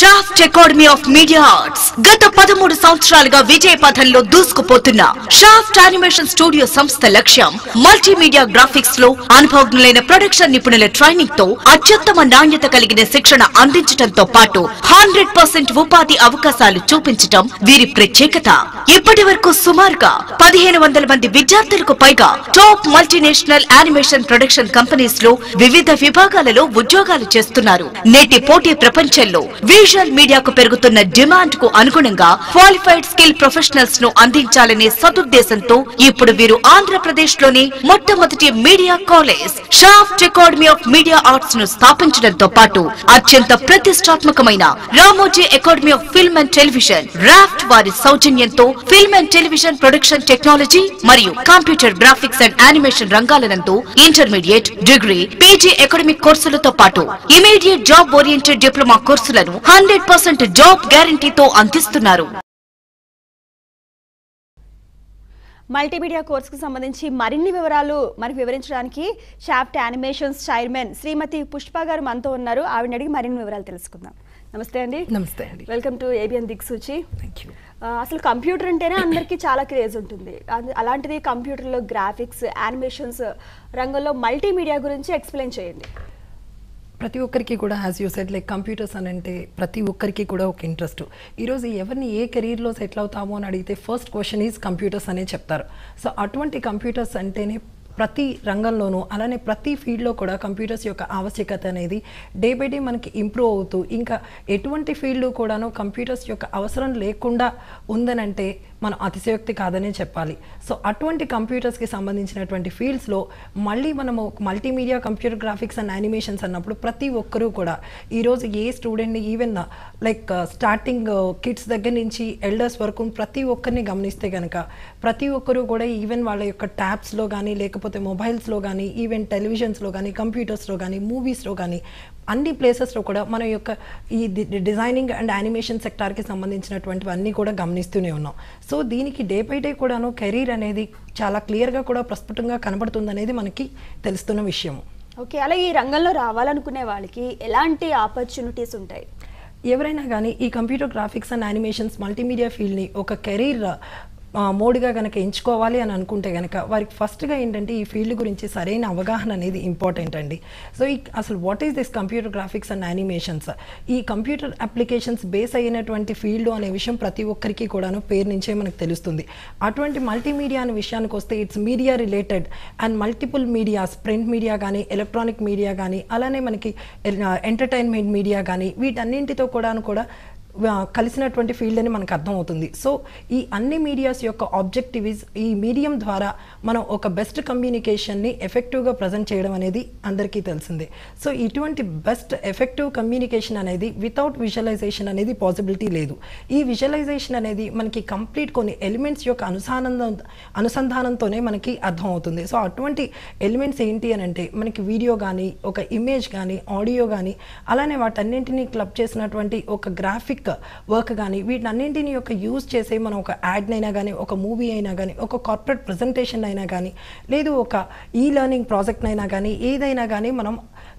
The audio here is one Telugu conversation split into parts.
Shaft Academy of Media Arts. గత పదమూడు సంవత్సరాలుగా విజయ పథంలో దూసుకుపోతున్న షాఫ్ట్ యానిమేషన్ స్టూడియో సంస్థ లక్ష్యం మల్టీమీడియా గ్రాఫిక్స్లో అనుభవజ్ఞులైన ప్రొడక్షన్ నిపుణుల ట్రైనింగ్తో అత్యుత్తమ నాణ్యత కలిగిన శిక్షణ అందించడంతో పాటు హండ్రెడ్ పర్సెంట్ ఉపాధి అవకాశాలు చూపించటం వీరి ప్రత్యేకత. ఇప్పటి వరకు సుమారుగా పదిహేను వందల మంది విద్యార్థులకు పైగా టాప్ మల్టీనేషనల్ యానిమేషన్ ప్రొడక్షన్ కంపెనీస్లో వివిధ విభాగాలలో ఉద్యోగాలు చేస్తున్నారు. నేటి పోటీ ప్రపంచంలో సోషల్ మీడియాకు పెరుగుతున్న డిమాండ్కు అనుగుణంగా క్వాలిఫైడ్ స్కిల్ ప్రొఫెషనల్స్ను అందించాలనే సదుద్దేశంతో ఇప్పుడు వీరు ఆంధ్రప్రదేశ్లోని మొట్టమొదటి media college Shaft Academy of Media ఆర్ట్స్ను స్థాపించడంతో పాటు అత్యంత ప్రతిష్టాత్మకమైన Ramoji Academy of Film and Television RAFT వారి సౌజన్యంతో film and television production technology మరియు కంప్యూటర్ గ్రాఫిక్స్ అండ్ యానిమేషన్ రంగాలనందు ఇంటర్మీడియట్ డిగ్రీ పీజీ అకాడమిక్ కోర్సులతో పాటు ఇమీడియట్ జాబ్ ఓరియంటెడ్ డిప్లొమా కోర్సులను హండ్రెడ్ పర్సెంట్ జాబ్ గ్యారంటీతో అందిస్తున్నారు. మల్టీమీడియా కోర్సుకు సంబంధించి మరిన్ని వివరాలు మనకు వివరించడానికి Shaft animations chairman Shrimati Pushpa garu మనతో ఉన్నారు. ఆవిడని అడిగి మరిన్ని వివరాలు తెలుసుకుందాం. నమస్తే అండి. నమస్తే అండి. వెల్కమ్ టు ఏబిఎన్ దిక్సూచి. అసలు కంప్యూటర్ అంటేనే అందరికీ చాలా క్రేజ్ ఉంటుంది. అలాంటిది కంప్యూటర్లో గ్రాఫిక్స్ యానిమేషన్స్ రంగంలో మల్టీమీడియా గురించి ఎక్స్ప్లెయిన్ చేయండి. ప్రతి ఒక్కరికి కూడా as you said like computers అని అంటే ప్రతి ఒక్కరికి కూడా ఒక ఇంట్రెస్ట్ ఈరోజు ఎవరిని ఏ కెరీర్లో సెటిల్ అవుతామో అని అడిగితే ఫస్ట్ క్వశ్చన్ ఈజ్ కంప్యూటర్స్ అనే చెప్తారు. సో అటువంటి కంప్యూటర్స్ అంటేనే ప్రతి రంగంలోనూ అలానే ప్రతి ఫీల్డ్లో కూడా కంప్యూటర్స్ యొక్క ఆవశ్యకత అనేది డే బై డే మనకి ఇంప్రూవ్ అవుతూ ఇంకా ఎటువంటి ఫీల్డ్ కూడాను కంప్యూటర్స్ యొక్క అవసరం లేకుండా ఉందనంటే మనం అతిశయోక్తి కాదనే చెప్పాలి. సో అటువంటి కంప్యూటర్స్కి సంబంధించినటువంటి ఫీల్డ్స్లో మళ్ళీ మనము multimedia computer graphics and animations అన్నప్పుడు ప్రతి ఒక్కరూ కూడా ఈరోజు ఏ స్టూడెంట్ని ఈవెన్ లైక్ స్టార్టింగ్ కిడ్స్ దగ్గర నుంచి ఎల్డర్స్ వరకు ప్రతి ఒక్కరిని గమనిస్తే కనుక ప్రతి ఒక్కరూ కూడా ఈవెన్ వాళ్ళ యొక్క ట్యాబ్స్లో కానీ లేకపోతే మొబైల్స్లో కానీ ఈవెన్ టెలివిజన్స్లో కానీ కంప్యూటర్స్లో కానీ మూవీస్లో కానీ అన్ని ప్లేసెస్లో కూడా మన యొక్క ఈ డిజైనింగ్ అండ్ యానిమేషన్ సెక్టార్కి సంబంధించినటువంటివన్నీ కూడా గమనిస్తూనే ఉన్నాం. సో దీనికి డే బై డే కూడాను కెరీర్ అనేది చాలా క్లియర్గా కూడా ప్రస్ఫుటంగా కనబడుతుంది అనేది మనకి తెలుస్తున్న విషయము ఓకే. అలా ఈ రంగంలో రావాలనుకునే వాళ్ళకి ఎలాంటి ఆపర్చునిటీస్ ఉంటాయి? ఎవరైనా కానీ ఈ computer graphics and animations multimedia ఫీల్డ్ని ఒక కెరీర్ మోడ్గా కనుక ఎంచుకోవాలి అని అనుకుంటే కనుక వారికి ఫస్ట్గా ఏంటంటే ఈ ఫీల్డ్ గురించి సరైన అవగాహన అనేది ఇంపార్టెంట్ అండి. సో ఈ అసలు what is this computer graphics and animations ఈ కంప్యూటర్ అప్లికేషన్స్ బేస్ అయినటువంటి ఫీల్డ్ అనే విషయం ప్రతి ఒక్కరికి కూడాను పేరు నుంచే మనకు తెలుస్తుంది. అటువంటి మల్టీమీడియా అనే విషయానికి వస్తే it's media related and multiple medias print media కానీ ఎలక్ట్రానిక్ మీడియా కానీ అలానే మనకి ఎంటర్టైన్మెంట్ మీడియా కానీ వీటన్నింటితో కూడాను కూడా కలిసినటువంటి ఫీల్డ్ అని మనకు అర్థమవుతుంది. సో ఈ అన్ని మీడియాస్ యొక్క ఆబ్జెక్టివ్ ఇస్ ఈ మీడియం ద్వారా మనం ఒక బెస్ట్ కమ్యూనికేషన్ని ఎఫెక్టివ్గా ప్రజెంట్ చేయడం అనేది అందరికీ తెలిసిందే. సో ఇటువంటి బెస్ట్ ఎఫెక్టివ్ కమ్యూనికేషన్ అనేది వితౌట్ విజువలైజేషన్ అనేది పాసిబిలిటీ లేదు. ఈ విజువలైజేషన్ అనేది మనకి కంప్లీట్ కొన్ని ఎలిమెంట్స్ యొక్క అనుసానందం అనుసంధానంతోనే మనకి అర్థమవుతుంది. సో అటువంటి ఎలిమెంట్స్ ఏంటి అని అంటే మనకి వీడియో కానీ ఒక ఇమేజ్ కానీ ఆడియో కానీ అలానే వాటన్నింటినీ క్లబ్ చేసినటువంటి ఒక గ్రాఫిక్ వర్క్ కానీ వీటన్నింటిని యొక్క యూజ్ చేసి మనం ఒక యాడ్ అయినా కానీ ఒక మూవీ అయినా కానీ ఒక కార్పొరేట్ ప్రజెంటేషన్ అయినా కానీ లేదు ఒక ఈ లెర్నింగ్ ప్రాజెక్ట్ అయినా కానీ ఏదైనా కానీ మనం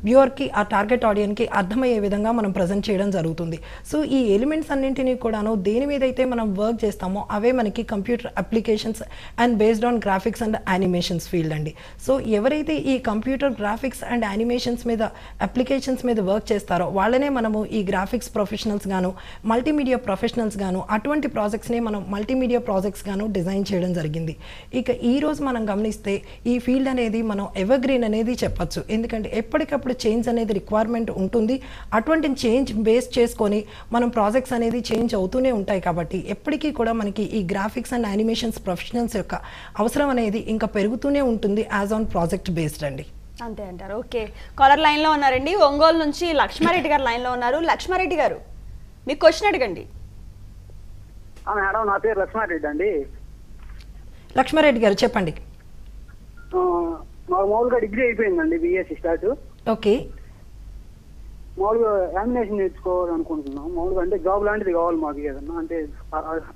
వ్యూవర్కి ఆ టార్గెట్ ఆడియన్కి అర్థమయ్యే విధంగా మనం ప్రజెంట్ చేయడం జరుగుతుంది. సో ఈ ఎలిమెంట్స్ అన్నింటినీ కూడాను దేని మీద అయితే మనం వర్క్ చేస్తామో అవే మనకి computer applications and based on graphics and animations field అండి. సో ఎవరైతే ఈ కంప్యూటర్ గ్రాఫిక్స్ అండ్ యానిమేషన్స్ మీద అప్లికేషన్స్ మీద వర్క్ చేస్తారో వాళ్ళనే మనము ఈ గ్రాఫిక్స్ ప్రొఫెషనల్స్ గాను మల్టీమీడియా ప్రొఫెషనల్స్ గాను అటువంటి ప్రాజెక్ట్స్ని మనం మల్టీమీడియా ప్రాజెక్ట్స్ గాను డిజైన్ చేయడం జరిగింది. ఇక ఈరోజు మనం గమనిస్తే ఈ ఫీల్డ్ అనేది మనం ఎవర్గ్రీన్ అనేది చెప్పచ్చు. ఎందుకంటే ఎప్పటికప్పుడు చేంజ్ అనేది రిక్వైర్మెంట్ ఉంటుంది. అటువంటి చేంజ్ బేస్ చేసుకొని మనం ప్రాజెక్ట్స్ అనేది చేంజ్ అవుతూనే ఉంటాయి కాబట్టి ఎప్పటికీ కూడా మనకి ఈ గ్రాఫిక్స్ అండ్ యానిమేషన్స్ ప్రొఫెషనల్స్ యొక్క అవసరం అనేది ఇంకా పెరుగుతూనే ఉంటుంది యాజ్ ఆన్ ప్రాజెక్ట్ బేస్డ్ అండి. అంతే అంటారు. ఓకే. కాలర్ లైన్లో ఉన్నారండి. ఒంగోలు నుంచి లక్ష్మారెడ్డి గారు లైన్లో ఉన్నారు. లక్ష్మారెడ్డి గారు. మీకు క్వశ్చన్ అడగండి. మేడం నా పేరు లక్ష్మారెడ్డి అండి. లక్ష్మారెడ్డి గారు చెప్పండి. మామూలుగా డిగ్రీ అయిపోయిందండి బిఎస్సి స్టార్ట్. ఓకే. మామూలుగా యామినేషన్ నేర్చుకోవాలనుకుంటున్నాం. మామూలుగా అంటే జాబ్ లాంటిది కావాలి మాకు ఏదన్నా.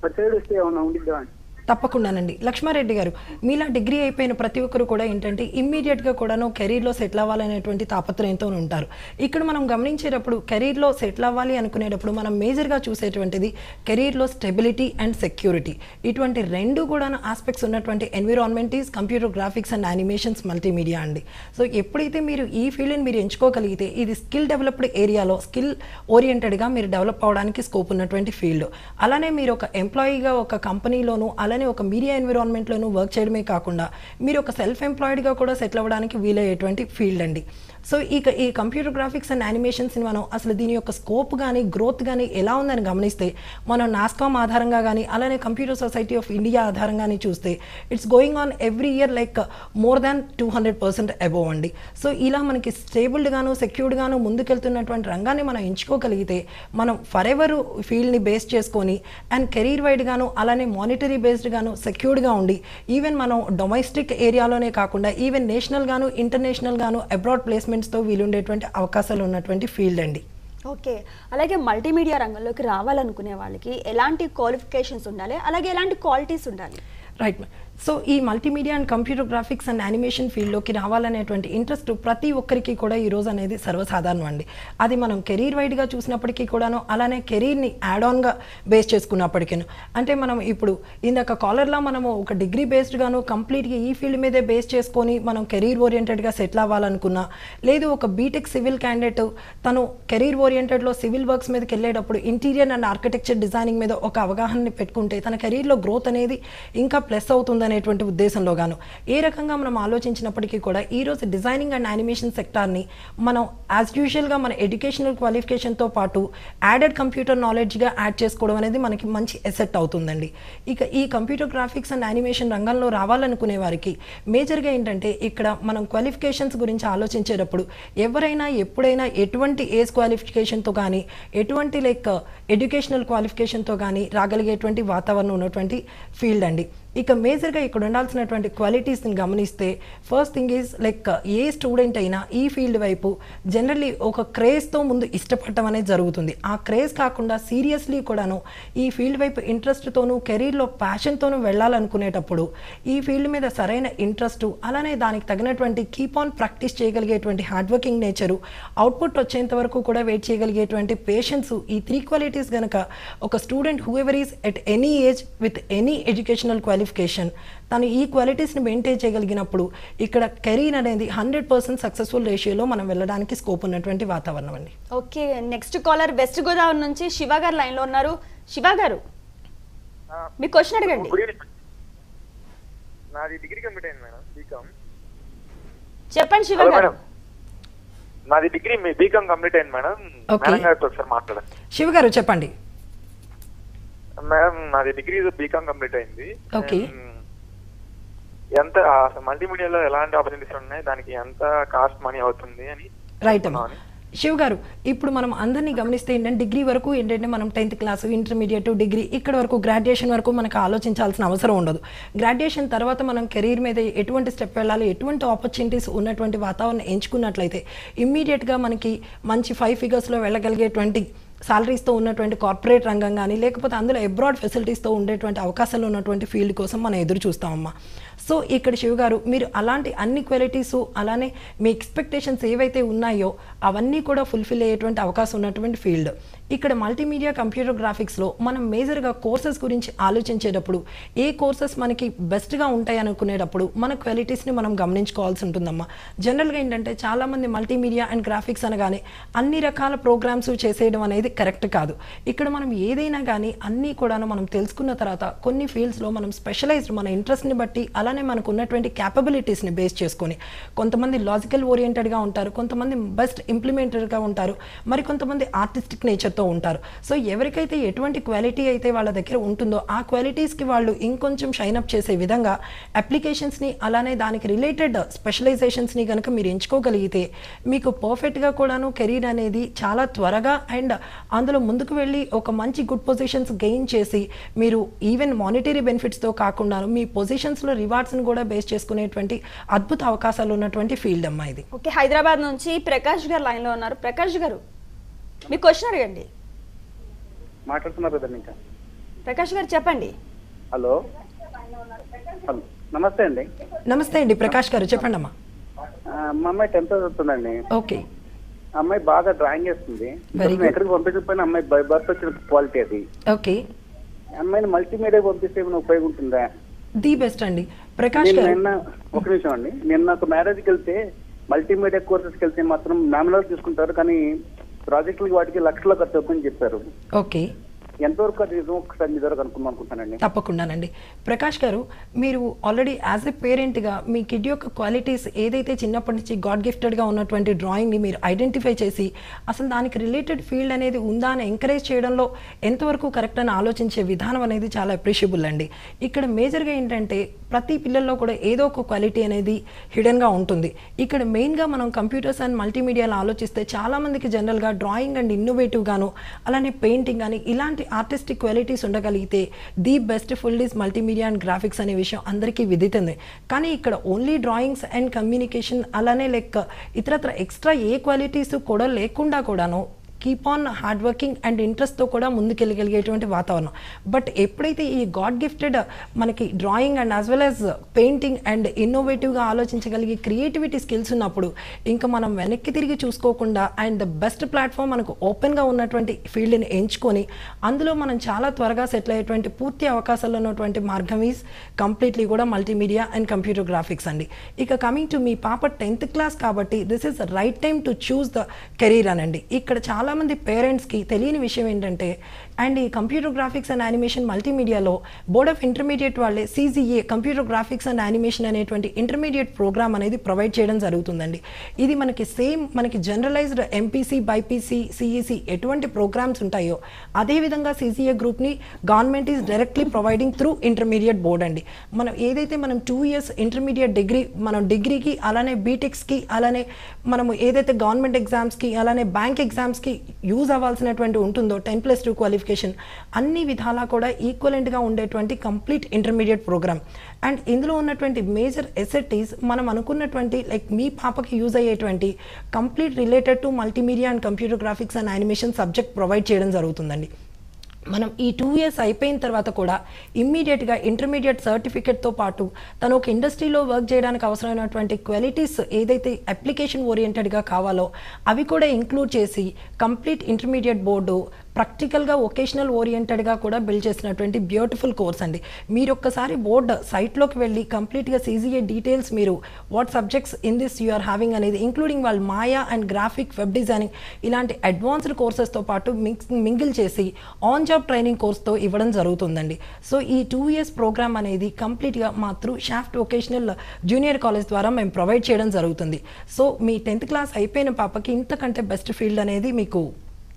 అటు సైడ్ వస్తే ఏమన్నా ఉండిద్దా అని. తప్పకుండానండి. లక్ష్మారెడ్డి గారు మీలా డిగ్రీ అయిపోయిన ప్రతి ఒక్కరు కూడా ఏంటంటే ఇమ్మీడియట్గా కూడాను కెరీర్లో సెటిల్ అవ్వాలనేటువంటి తాపత్రయంతో ఉంటారు. ఇక్కడ మనం గమనించేటప్పుడు కెరీర్లో సెటిల్ అవ్వాలి అనుకునేటప్పుడు మనం మేజర్గా చూసేటువంటిది కెరీర్లో స్టెబిలిటీ అండ్ సెక్యూరిటీ. ఇటువంటి రెండు కూడా ఆస్పెక్ట్స్ ఉన్నటువంటి environment is computer graphics and animations multimedia అండి. సో ఎప్పుడైతే మీరు ఈ ఫీల్డ్ని మీరు ఎంచుకోగలిగితే ఇది స్కిల్ డెవలప్డ్ ఏరియాలో స్కిల్ ఓరియంటెడ్గా మీరు డెవలప్ అవడానికి స్కోప్ ఉన్నటువంటి ఫీల్డ్. అలానే మీరు ఒక ఎంప్లాయీగా ఒక కంపెనీలోను అలానే ఒక మీడియా ఎన్విరాన్మెంట్లోనూ వర్క్ చేయడమే కాకుండా మీరు ఒక సెల్ఫ్ ఎంప్లాయిడ్గా కూడా సెటిల్ అవ్వడానికి వీలయ్యేటువంటి ఫీల్డ్ అండి. సో ఇక ఈ కంప్యూటర్ గ్రాఫిక్స్ అండ్ యానిమేషన్స్ని మనం అసలు దీని యొక్క స్కోప్ కానీ గ్రోత్ కానీ ఎలా ఉందని గమనిస్తే మనం నాస్కామ్ ఆధారంగా కానీ అలానే కంప్యూటర్ సొసైటీ ఆఫ్ ఇండియా ఆధారంగానే చూస్తే it's going on every year like more than two hundred percent above అండి. సో ఇలా మనకి స్టేబుల్డ్గాను సెక్యూర్డ్గాను ముందుకెళ్తున్నటువంటి రంగాన్ని మనం ఎంచుకోగలిగితే మనం ఫర్ ఎవర్ ఫీల్డ్ని బేస్ చేసుకొని అండ్ కెరీర్ వైడ్గాను అలానే మానిటరీ బేస్డ్గాను సెక్యూర్డ్గా ఉండి ఈవెన్ మనం డొమెస్టిక్ ఏరియాలోనే కాకుండా ఈవెన్ నేషనల్ గాను ఇంటర్నేషనల్ గాను ప్లేస్మెంట్స్తో వీలుండేటువంటి అవకాశాలు ఉన్నటువంటి ఫీల్డ్ అండి. ఓకే. అలాగే మల్టీమీడియా రంగంలోకి రావాలనుకునే వాళ్ళకి ఎలాంటి క్వాలిఫికేషన్స్ ఉండాలి? అలాగే ఎలాంటి క్వాలిటీస్ ఉండాలి? రైట్ సో ఈ multimedia and computer graphics and animation ఫీల్డ్లోకి రావాలనేటువంటి ఇంట్రెస్ట్ ప్రతి ఒక్కరికి కూడా ఈ రోజు అనేది సర్వసాధారణం అండి అది మనం కెరీర్ వైడ్గా చూసినప్పటికీ కూడాను అలానే కెరీర్ని యాడ్ ఆన్గా బేస్ చేసుకున్నప్పటికీ అంటే మనం ఇప్పుడు ఇందాక కాలర్లో మనము ఒక డిగ్రీ బేస్డ్గాను కంప్లీట్గా ఈ ఫీల్డ్ మీదే బేస్ చేసుకొని మనం కెరీర్ ఓరియంటెడ్గా సెటిల్ అవ్వాలనుకున్నా లేదు ఒక బీటెక్ సివిల్ క్యాండిడేట్ తను కెరీర్ ఓరియంటెడ్లో సివిల్ వర్క్స్ మీదకి వెళ్ళేటప్పుడు ఇంటీరియర్ అండ్ ఆర్కిటెక్చర్ డిజైనింగ్ మీద ఒక అవగాహనని పెట్టుకుంటే తన కెరీర్లో గ్రోత్ అనేది ఇంకా ప్లస్ అనేటువంటి ఉద్దేశంలో గాను ఏ రకంగా మనం ఆలోచించినప్పటికీ కూడా ఈరోజు డిజైనింగ్ అండ్ యానిమేషన్ సెక్టార్ని మనం యాజ్ యూజువల్గా మన ఎడ్యుకేషనల్ క్వాలిఫికేషన్తో పాటు యాడెడ్ కంప్యూటర్ నాలెడ్జ్గా యాడ్ చేసుకోవడం అనేది మనకి మంచి ఎసెట్ అవుతుందండి. ఇక ఈ కంప్యూటర్ గ్రాఫిక్స్ అండ్ యానిమేషన్ రంగంలో రావాలనుకునే వారికి మేజర్గా ఏంటంటే ఇక్కడ మనం క్వాలిఫికేషన్స్ గురించి ఆలోచించేటప్పుడు ఎవరైనా ఎప్పుడైనా ఎటువంటి ఏజ్ క్వాలిఫికేషన్తో కానీ ఎటువంటి లైక్ ఎడ్యుకేషనల్ క్వాలిఫికేషన్తో కానీ రాగలిగేటువంటి వాతావరణం ఉన్నటువంటి ఫీల్డ్ అండి. ఇక మేజర్గా ఇక్కడ ఉండాల్సినటువంటి క్వాలిటీస్ని గమనిస్తే first thing is like a student అయినా ఈ ఫీల్డ్ వైపు జనరల్లీ ఒక క్రేజ్తో ముందు ఇష్టపడటం అనేది జరుగుతుంది. ఆ క్రేజ్ కాకుండా సీరియస్లీ కూడాను ఈ ఫీల్డ్ వైపు ఇంట్రెస్ట్తోనూ కెరీర్లో ప్యాషన్తోనూ వెళ్ళాలనుకునేటప్పుడు ఈ ఫీల్డ్ మీద సరైన ఇంట్రెస్ట్ అలానే దానికి తగినటువంటి కీప్ ఆన్ ప్రాక్టీస్ చేయగలిగేటువంటి హార్డ్ వర్కింగ్ నేచరు అవుట్పుట్ వచ్చేంత వరకు కూడా వెయిట్ చేయగలిగేటువంటి పేషెన్స్ ఈ త్రీ క్వాలిటీస్ కనుక ఒక student whoever is at any age with any educational qualification తను ఈ క్వాలిటీస్ని మెయింటైన్ చేయగలిగినప్పుడు ఇక్కడ కెరీర్ అనేది హండ్రెడ్ పర్సెంట్ సక్సెస్ఫుల్ రేషియోలో మనం వెళ్ళడానికి స్కోప్ ఉన్నటువంటి వాతావరణం అండి. Okay next caller West Godavari నుంచి శివ గారు లైన్లో ఉన్నారు. శివ గారు మీ క్వశ్చన్ అడగండి. నాది డిగ్రీ కంప్లీట్ అయింది మేడం బీకామ్ చెప్పండి శివ గారు. నాది డిగ్రీ మీ బీకామ్ కంప్లీట్ అయింది మేడం. మేడం గారితో ఒకసారి మాట్లాడండి. శివ గారు చెప్పండి. మేడం నాది డిగ్రీ బీకామ్ కంప్లీట్ అయింది Okay. Um, ఎంత మల్టీమీడియాలో ఎలాంటి ఆపర్చునిటీస్ ఉన్నాయి దానికి ఎంత కాస్ట్ మనీ అవుతుంది అని రైట్ అమ్మా. శివ్ గారు ఇప్పుడు మనం అందరినీ గమనిస్తే ఏంటంటే డిగ్రీ వరకు ఏంటంటే మనం టెన్త్ క్లాస్ ఇంటర్మీడియట్ డిగ్రీ ఇక్కడ వరకు గ్రాడ్యుయేషన్ వరకు మనకు ఆలోచించాల్సిన అవసరం ఉండదు గ్రాడ్యుయేషన్ తర్వాత మనం కెరీర్ మీద ఎటువంటి స్టెప్ వెళ్ళాలి ఎటువంటి ఆపర్చునిటీస్ ఉన్నటువంటి వాతావరణం ఎంచుకున్నట్లయితే ఇమ్మీడియట్గా మనకి మంచి ఫైవ్ ఫిగర్స్లో వెళ్ళగలిగేటువంటి సాలరీస్తో ఉన్నటువంటి కార్పొరేట్ రంగం కానీ లేకపోతే అందులో అబ్రాడ్ ఫెసిలిటీస్తో ఉండేటువంటి అవకాశాలు ఉన్నటువంటి ఫీల్డ్ కోసం మనం ఎదురు చూస్తామమ్మా. సో ఇక్కడ శివ గారు మీరు అలాంటి అన్ని క్వాలిటీస్ అలానే మీ ఎక్స్పెక్టేషన్స్ ఏవైతే ఉన్నాయో అవన్నీ కూడా ఫుల్ఫిల్ అయ్యేటువంటి అవకాశం ఉన్నటువంటి ఫీల్డ్. ఇక్కడ మల్టీమీడియా కంప్యూటర్ గ్రాఫిక్స్లో మనం మేజర్గా కోర్సెస్ గురించి ఆలోచించేటప్పుడు ఏ కోర్సెస్ మనకి బెస్ట్గా ఉంటాయి అనుకునేటప్పుడు మన క్వాలిటీస్ని మనం గమనించుకోవాల్సి ఉంటుందమ్మా. జనరల్గా ఏంటంటే చాలామంది మల్టీమీడియా అండ్ గ్రాఫిక్స్ అనగానే అన్ని రకాల ప్రోగ్రామ్స్ చేసేయడం అనేది కరెక్ట్ కాదు. ఇక్కడ మనం ఏదైనా కానీ అన్నీ కూడాను మనం తెలుసుకున్న తర్వాత కొన్ని ఫీల్డ్స్లో మనం స్పెషలైజ్డ్ మన ఇంట్రెస్ట్ని బట్టి అలానే మనకు ఉన్నటువంటి క్యాపబిలిటీస్ని బేస్ చేసుకొని కొంతమంది లాజికల్ ఓరియంటెడ్గా ఉంటారు కొంతమంది బెస్ట్ ఇంప్లిమెంటెడ్గా ఉంటారు మరి కొంతమంది ఆర్టిస్టిక్ నేచర్తో ఉంటారు. సో ఎవరికైతే ఎటువంటి క్వాలిటీ అయితే వాళ్ళ దగ్గర ఉంటుందో ఆ క్వాలిటీస్కి వాళ్ళు ఇంకొంచెం షైన్ అప్ చేసే విధంగా అప్లికేషన్స్ని అలానే దానికి రిలేటెడ్ స్పెషలైజేషన్స్ని కనుక మీరు ఎంచుకోగలిగితే మీకు పర్ఫెక్ట్గా కూడాను కెరీర్ అనేది చాలా త్వరగా అండ్ అందులో ముందుకు వెళ్ళి ఒక మంచి గుడ్ పొజిషన్స్ గెయిన్ చేసి మీరు ఈవెన్ మానిటరీ బెనిఫిట్స్తో కాకుండా మీ పొజిషన్స్లో రివార్డ్స్ని కూడా బేస్ చేసుకునేటువంటి అద్భుత అవకాశాలు ఉన్నటువంటి ఫీల్డ్ అమ్మా ఇది. ఓకే హైదరాబాద్ నుంచి ప్రకాష్ గారు లైన్లో ఉన్నారు. ప్రకాష్ గారు మీ క్వశ్చన్ అడగండి. మాట్లాడుతున్నారు ఇంకా. ప్రకాష్ గారు చెప్పండి. హలో. నమస్తే అండి. నమస్తే అండి ప్రకాష్ గారు చెప్పండి అమ్మా మా అమ్మాయి టెన్త్ చదువుతుందండి. ఓకే. అమ్మాయి బాగా డ్రాయింగ్ వేస్తుంది. ఎక్కడికి పంపించకపోయినా అమ్మాయి బై బర్త్ వచ్చిన క్వాలిటీ అది. ఓకే. అమ్మాయిని మల్టీమీడియా పంపిస్తే ఏమైనా ఉపయోగం ఉంటుందా ది బెస్ట్ అండి. ప్రకాష్ గారు. నిన్న ఒక నిమిషం అండి. నిన్న ఒక మ్యారేజ్కి వెళ్తే మల్టీమీడియా కోర్సెస్కి వెళ్తే మాత్రం నామినల్ తీసుకుంటారు కానీ ప్రాజెక్టులకి వాటికి లక్షలు ఖర్చు అవుతుందని చెప్పారు. ఓకే. ఎంతవరకు అది నిజం ఒకసారి మీ ద్వారా కనుక్కుందాం అనుకుంటానండి తప్పకుండానండి. ప్రకాష్ గారు మీరు ఆల్రెడీ యాజ్ ఎ పేరెంట్గా మీ కిడ్ యొక్క క్వాలిటీస్ ఏదైతే చిన్నప్పటి నుంచి గాడ్ గిఫ్టెడ్గా ఉన్నటువంటి డ్రాయింగ్ని మీరు ఐడెంటిఫై చేసి అసలు దానికి రిలేటెడ్ ఫీల్డ్ అనేది ఉందా అని ఎంకరేజ్ చేయడంలో ఎంతవరకు కరెక్ట్ అని ఆలోచించే విధానం అనేది చాలా అప్రిషియబుల్ అండి. ఇక్కడ మేజర్గా ఏంటంటే ప్రతి పిల్లల్లో కూడా ఏదో ఒక క్వాలిటీ అనేది హిడెన్గా ఉంటుంది. ఇక్కడ మెయిన్గా మనం కంప్యూటర్స్ అండ్ మల్టీమీడియాలో ఆలోచిస్తే చాలామందికి జనరల్గా డ్రాయింగ్ అండ్ ఇన్నోవేటివ్ గాను అలానే పెయింటింగ్ కానీ ఇలాంటి ఆర్టిస్టిక్ క్వాలిటీస్ ఉండగలిగితే the best full is multimedia and graphics అనే విషయం అందరికీ విదితుంది. కానీ ఇక్కడ ఓన్లీ డ్రాయింగ్స్ అండ్ కమ్యూనికేషన్ అలానే లైక్ ఇతరత్ర ఎక్స్ట్రా ఏ క్వాలిటీస్ కూడా లేకుండా కూడాను keep on hard working and ఇంట్రెస్ట్తో కూడా ముందుకెళ్ళగలిగేటువంటి వాతావరణం. బట్ ఎప్పుడైతే ఈ గాడ్ గిఫ్టెడ్ uh, మనకి drawing and as well as painting and ఇన్నోవేటివ్గా ఆలోచించగలిగే క్రియేటివిటీ స్కిల్స్ ఉన్నప్పుడు ఇంకా మనం వెనక్కి తిరిగి చూసుకోకుండా అండ్ ద బెస్ట్ ప్లాట్ఫామ్ మనకు ఓపెన్గా ఉన్నటువంటి ఫీల్డ్ని ఎంచుకొని అందులో మనం చాలా త్వరగా సెటిల్ అయ్యేటువంటి పూర్తి అవకాశాలు ఉన్నటువంటి మార్గం ఈజ్ కంప్లీట్లీ కూడా మల్టీమీడియా అండ్ కంప్యూటర్ గ్రాఫిక్స్ అండి. ఇక కమింగ్ టు మీ పాప టెన్త్ క్లాస్ కాబట్టి this is right time to choose the career అనండి. ఇక్కడ చాలా చాలామంది పేరెంట్స్కి తెలియని విషయం ఏంటంటే అండ్ ఈ కంప్యూటర్ గ్రాఫిక్స్ అండ్ యానిమేషన్ మల్టీమీడియాలో బోర్డ్ ఆఫ్ ఇంటర్మీడియట్ వాళ్ళే CGA computer graphics and animation అనేటువంటి ఇంటర్మీడియట్ ప్రోగ్రామ్ అనేది ప్రొవైడ్ చేయడం జరుగుతుందండి. ఇది మనకి సేమ్ మనకి జనరలైజ్డ్ ఎంపీసీ బైపీసీ సిఈసీ ఎటువంటి ప్రోగ్రామ్స్ ఉంటాయో అదేవిధంగా సీజీఏ గ్రూప్ని government is directly providing through intermediate board అండి. మనం ఏదైతే మనం టూ ఇయర్స్ ఇంటర్మీడియట్ డిగ్రీ మనం డిగ్రీకి అలానే బీటెక్స్కి అలానే మనము ఏదైతే గవర్నమెంట్ ఎగ్జామ్స్కి అలానే బ్యాంక్ ఎగ్జామ్స్కి యూజ్ అవ్వాల్సినటువంటి ఉంటుందో టెన్ ప్లస్ టూ క్వాలిఫికేషన్ అన్ని విధాలా కూడా ఈక్వలెంట్గా ఉండేటువంటి కంప్లీట్ ఇంటర్మీడియట్ ప్రోగ్రామ్ అండ్ ఇందులో ఉన్నటువంటి మేజర్ ఎసెటీస్ మనం అనుకున్నటువంటి లైక్ మీ పాపకి యూజ్ అయ్యేటువంటి complete related to multimedia and computer graphics and animation subject provide చేయడం జరుగుతుందండి. మనం ఈ టూ ఇయర్స్ అయిపోయిన తర్వాత కూడా ఇమ్మీడియట్గా ఇంటర్మీడియట్ సర్టిఫికేట్తో పాటు తను ఒక ఇండస్ట్రీలో వర్క్ చేయడానికి అవసరమైనటువంటి క్వాలిటీస్ ఏదైతే అప్లికేషన్ ఓరియంటెడ్గా కావాలో అవి కూడా ఇంక్లూడ్ చేసి కంప్లీట్ ఇంటర్మీడియట్ బోర్డు ప్రాక్టికల్గా ఒకేషనల్ ఓరియంటెడ్గా కూడా బిల్డ్ చేసినటువంటి బ్యూటిఫుల్ కోర్స్ అండి. మీరు ఒక్కసారి బోర్డ్ సైట్లోకి వెళ్ళి కంప్లీట్గా సీజీఏ డీటెయిల్స్ మీరు what subjects in this you are having అనేది ఇంక్లూడింగ్ వాళ్ళు Maya and graphic web designing ఇలాంటి అడ్వాన్స్డ్ కోర్సెస్తో పాటు మిక్స్ మింగిల్ చేసి ఆన్ జాబ్ ట్రైనింగ్ కోర్స్తో ఇవ్వడం జరుగుతుందండి. సో ఈ టూ ఇయర్స్ ప్రోగ్రామ్ అనేది కంప్లీట్గా మా through Shaft vocational junior college ద్వారా మేము ప్రొవైడ్ చేయడం జరుగుతుంది. సో మీ టెన్త్ క్లాస్ అయిపోయిన పాపకి ఇంతకంటే బెస్ట్ ఫీల్డ్ అనేది మీకు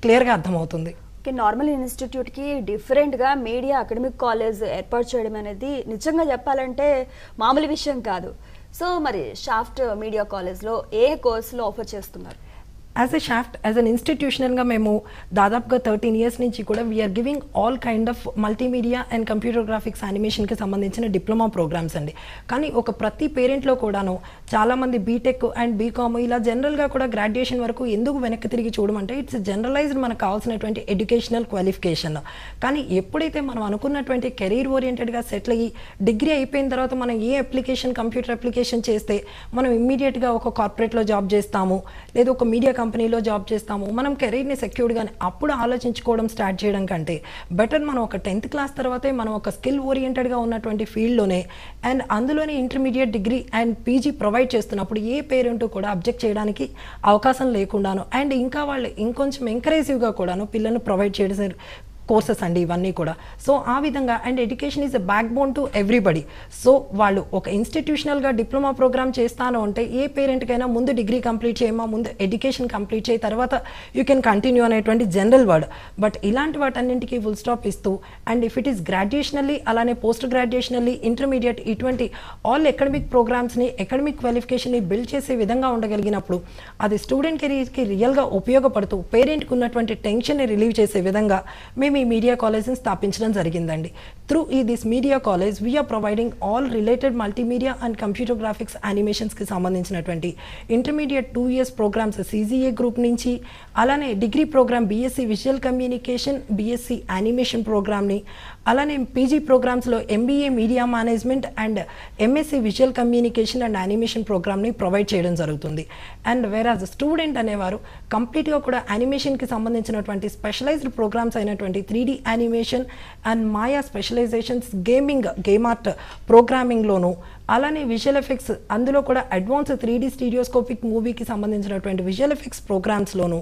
క్లియర్గా అర్థమవుతుంది. మనకి నార్మల్ ఇన్స్టిట్యూట్కి డిఫరెంట్గా మీడియా అకాడమిక్ కాలేజ్ ఏర్పాటు చేయడం అనేది నిజంగా చెప్పాలంటే మామూలు విషయం కాదు. సో మరి షాఫ్ట్ మీడియా కాలేజ్లో ఏ కోర్సులో ఆఫర్ చేస్తున్నారు? As a Shaft as an ఇన్స్టిట్యూషనల్గా మేము దాదాపుగా థర్టీన్ ఇయర్స్ నుంచి కూడా we are giving all kind of multimedia and computer graphics యానిమేషన్కి సంబంధించిన డిప్లొమా ప్రోగ్రామ్స్ అండి. కానీ ఒక ప్రతి పేరెంట్లో కూడాను చాలామంది బీటెక్ అండ్ బీకామ్ ఇలా జనరల్గా కూడా గ్రాడ్యుయేషన్ వరకు ఎందుకు వెనక్కి తిరిగి చూడమంటే ఇట్స్ జనరలైజ్డ్ మనకు కావాల్సినటువంటి ఎడ్యుకేషనల్ క్వాలిఫికేషన్ కానీ ఎప్పుడైతే మనం అనుకున్నటువంటి కెరీర్ ఓరియంటెడ్గా సెటిల్ అయ్యి డిగ్రీ అయిపోయిన తర్వాత మనం ఏ అప్లికేషన్ కంప్యూటర్ అప్లికేషన్ చేస్తే మనం ఇమ్మీడియట్గా ఒక కార్పొరేట్లో జాబ్ చేస్తాము లేదా ఒక మీడియా కంపెనీలో జాబ్ చేస్తాము. మనం కెరీర్ని సెక్యూర్డ్గానే అప్పుడు ఆలోచించుకోవడం స్టార్ట్ చేయడం కంటే బెటర్ మనం ఒక టెన్త్ క్లాస్ తర్వాతే మనం ఒక స్కిల్ ఓరియంటెడ్గా ఉన్నటువంటి ఫీల్డ్లోనే అండ్ అందులోనే intermediate degree and PG provide చేస్తున్నప్పుడు ఏ పేరెంట్ కూడా అబ్జెక్ట్ చేయడానికి అవకాశం లేకుండాను అండ్ ఇంకా వాళ్ళు ఇంకొంచెం ఎంకరేజివ్గా కూడాను పిల్లల్ని ప్రొవైడ్ చేయడం కోర్సెస్ అండి ఇవన్నీ కూడా. సో ఆ విధంగా and education is a backbone to everybody so వాళ్ళు ఒక ఇన్స్టిట్యూషనల్గా డిప్లొమా ప్రోగ్రామ్ చేస్తాను అంటే ఏ పేరెంట్కైనా ముందు డిగ్రీ కంప్లీట్ చేయమా ముందు ఎడ్యుకేషన్ కంప్లీట్ చేయి తర్వాత యూ కెన్ కంటిన్యూ అనేటువంటి జనరల్ వర్డ్ బట్ ఇలాంటి వాటన్నింటికి ఫుల్ స్టాప్ ఇస్తూ and if it is graduationally అలానే పోస్ట్ గ్రాడ్యుయేషనల్లీ ఇంటర్మీడియట్ ఇటువంటి ఆల్ ఎకడమిక్ ప్రోగ్రామ్స్ని ఎకడమిక్ క్వాలిఫికేషన్ని బిల్డ్ చేసే విధంగా ఉండగలిగినప్పుడు అది స్టూడెంట్ కెరీర్కి రియల్గా ఉపయోగపడుతూ పేరెంట్కి ఉన్నటువంటి టెన్షన్ని రిలీవ్ చేసే విధంగా మేము ఈ మీడియా కాలేజ్ని స్థాపించడం జరిగిందండి. త్రూ ఈ this media college we are providing all related multimedia and computer graphics యానిమేషన్స్కి సంబంధించినటువంటి intermediate two years programs CGA group నుంచి అలానే degree program BSc visual communication BSc animation ప్రోగ్రామ్ని అలానే పీజీ ప్రోగ్రామ్స్లో MBA media management and MSc visual communication and animation ప్రోగ్రామ్ని ప్రొవైడ్ చేయడం జరుగుతుంది. అండ్ వేరాజ్ స్టూడెంట్ అనేవారు కంప్లీట్గా కూడా యానిమేషన్కి సంబంధించినటువంటి స్పెషలైజ్డ్ ప్రోగ్రామ్స్ అయినటువంటి three D animation and Maya specializations gaming game art ప్రోగ్రామింగ్లోను అలానే విజువల్ ఎఫెక్ట్స్ అందులో కూడా అడ్వాన్స్ త్రీ డి స్టీడియోస్కోపిక్ మూవీకి సంబంధించినటువంటి విజువల్ ఎఫెక్ట్స్ ప్రోగ్రామ్స్లోను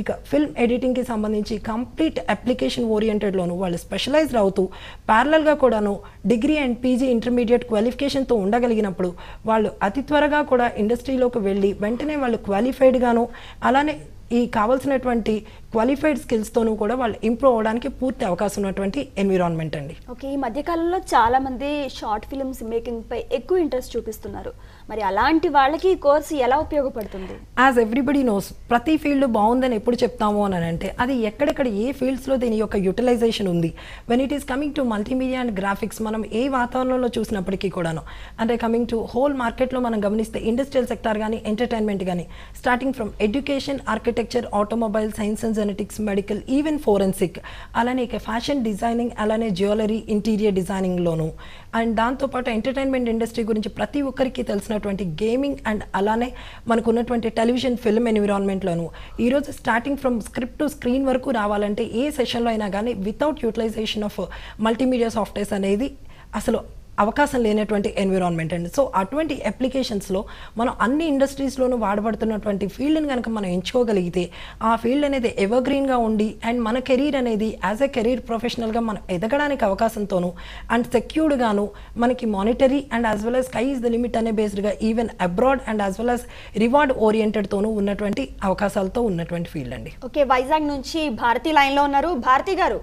ఇక ఫిల్మ్ ఎడిటింగ్కి సంబంధించి కంప్లీట్ అప్లికేషన్ ఓరియంటెడ్లోను వాళ్ళు స్పెషలైజ్డ్ అవుతూ ప్యారలల్గా కూడాను డిగ్రీ అండ్ పీజీ ఇంటర్మీడియట్ క్వాలిఫికేషన్తో ఉండగలిగినప్పుడు వాళ్ళు అతి త్వరగా కూడా ఇండస్ట్రీలోకి వెళ్ళి వెంటనే వాళ్ళు క్వాలిఫైడ్గాను అలానే ఈ కావాల్సినటువంటి క్వాలిఫైడ్ స్కిల్స్తోనూ కూడా వాళ్ళు ఇంప్రూవ్ అవ్వడానికి పూర్తి అవకాశం ఉన్నటువంటి ఎన్విరాన్మెంట్ అండి. ఓకే ఈ మధ్యకాలంలో చాలా మంది షార్ట్ ఫిల్మ్స్ మేకింగ్ పై ఎక్కువ ఇంట్రెస్ట్ చూపిస్తున్నారు. మరి అలాంటి వాళ్ళకి ఈ కోర్సు ఎలా ఉపయోగపడుతుంది? యాజ్ ఎవ్రీబడి నోస్ ప్రతి ఫీల్డ్ బాగుందని ఎప్పుడు చెప్తాము అని అంటే అది ఎక్కడెక్కడ ఏ ఫీల్డ్స్లో దీని యొక్క యూటిలైజేషన్ ఉంది. When it is coming to multimedia and graphics మనం ఏ వాతావరణంలో చూసినప్పటికీ కూడాను అంటే కమింగ్ టు హోల్ మార్కెట్లో మనం గమనిస్తే ఇండస్ట్రియల్ సెక్టార్ కానీ ఎంటర్టైన్మెంట్ కానీ starting from education architecture automobile science and genetics medical even forensic అలానే ఇక ఫ్యాషన్ డిజైనింగ్ అలానే జ్యువెలరీ ఇంటీరియర్ డిజైనింగ్లోను అండ్ దాంతోపాటు ఎంటర్టైన్మెంట్ ఇండస్ట్రీ గురించి ప్రతి ఒక్కరికి తెలిసినటువంటి గేమింగ్ అండ్ అలానే మనకు ఉన్నటువంటి టెలివిజన్ ఫిల్మ్ ఎన్విరాన్మెంట్లోను ఈరోజు starting from script to screen వరకు రావాలంటే ఏ సెషన్లో అయినా కానీ without utilization of multimedia softwares అనేది అసలు అవకాశం లేనటువంటి ఎన్విరాన్మెంట్ అండి. సో అటువంటి అప్లికేషన్స్లో మనం అన్ని ఇండస్ట్రీస్లోనూ వాడబడుతున్నటువంటి ఫీల్డ్ని కనుక మనం ఎంచుకోగలిగితే ఆ ఫీల్డ్ అనేది ఎవర్గ్రీన్గా ఉండి అండ్ మన కెరీర్ అనేది యాజ్ ఎ కెరీర్ ప్రొఫెషనల్గా మనం ఎదగడానికి అవకాశంతోనూ అండ్ సెక్యూర్డ్గాను మనకి monetary and as well as sky is the limit అనే బేస్డ్గా even abroad and as well as reward ఓరియంటెడ్తోనూ ఉన్నటువంటి అవకాశాలతో ఉన్నటువంటి ఫీల్డ్ అండి. ఓకే వైజాగ్ నుంచి భారతి లైన్లో ఉన్నారు. భారతి గారు